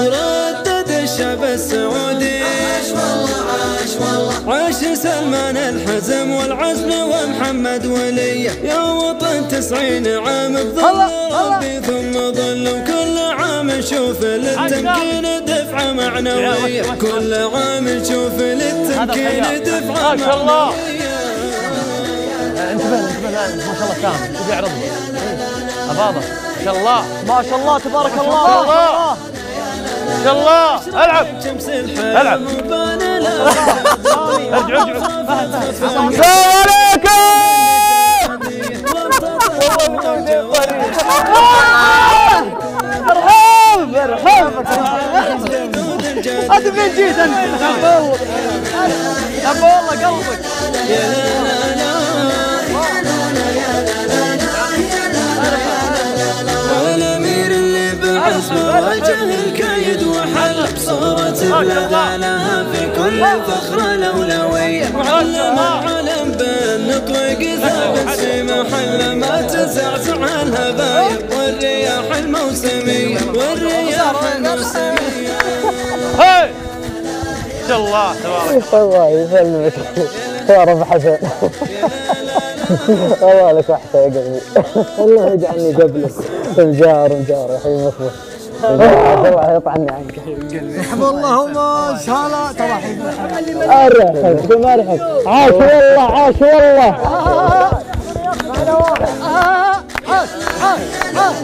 ردد الشعب السعودي. عاش والله عاش والله عاش سلمان الحزم والعزم ومحمد وليه يا وطن تسعين عام بظل ربي ثم ظل وكل عام نشوف للتمكين دفعة معنوية كل عام نشوف للتمكين دفعة. معنوية انتبه انتبه لا ما شاء الله كامل. تبي يعرض أباضه. ما شاء الله ما شاء الله تبارك الله. الله العب العب. ارجع ارجع السلام ارحب ارحب انت فين جيت انت؟ والله قلبك بعزم واجه الكيد وحل بصورة البلدة لها في كل فخر الاولوية معلم العلم بالنطوق ثابت في محل ما تزعزع الهبايا والرياح الموسمية والرياح الموسمية هاي! ما شاء الله تبارك. الله يسلمك. يا رب حسن والله لك وحشة يا قلبي والله يجعلني قبلك وجار يا حبيبي مصبوح الله يطعني عنك. والله ما شاء الله. ترى ارحب ما ارحب عاش والله عاش والله. عاش عاش عاش